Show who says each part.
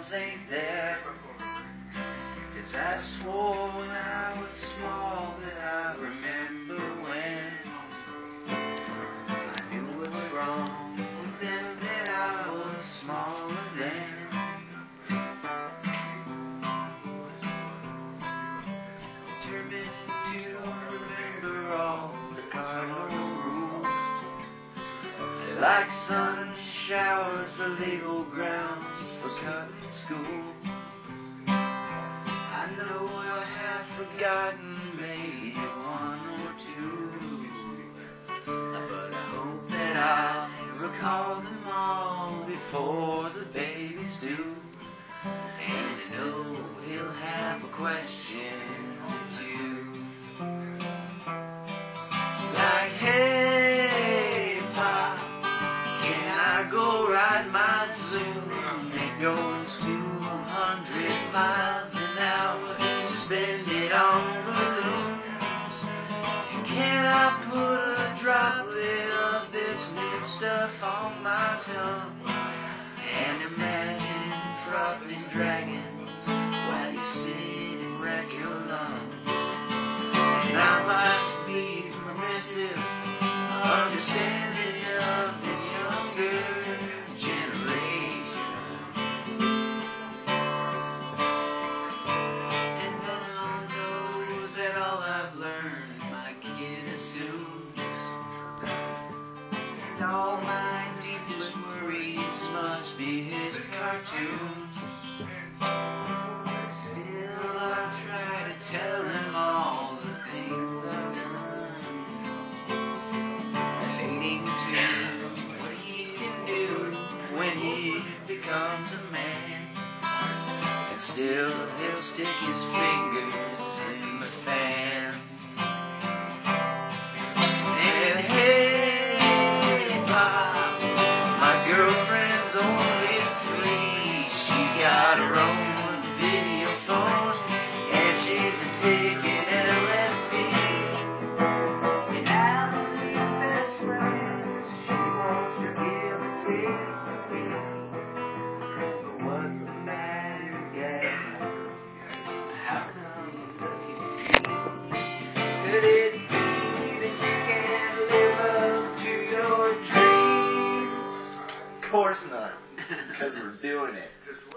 Speaker 1: miles ain't there. Cause I swore when I was small Like sun showers, the legal grounds for cutting school. I know I have forgotten maybe one or two, but I hope that I'll recall them all before the babies do. Go ride my Zoom? It goes 200 miles an hour, suspended on balloons. Can I put a droplet of this new stuff on my tongue? Be his cartoons. Still, I try to tell him all the things I've done. Leading to what he can do when he becomes a man. And still, he'll stick his fingers in the fan. Taking LSD. And out of best friends, she wants to give a taste of me. But what's the matter, Gab? How come you Could it be that you can't live up to your dreams?
Speaker 2: Of course not. Because we're doing it.
Speaker 3: Just